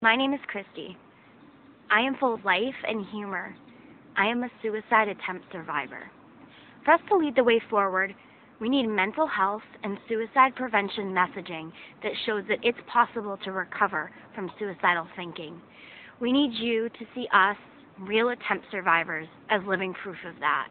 My name is Kristy. I am full of life and humor. I am a suicide attempt survivor. For us to lead the way forward, we need mental health and suicide prevention messaging that shows that it's possible to recover from suicidal thinking. We need you to see us, real attempt survivors, as living proof of that.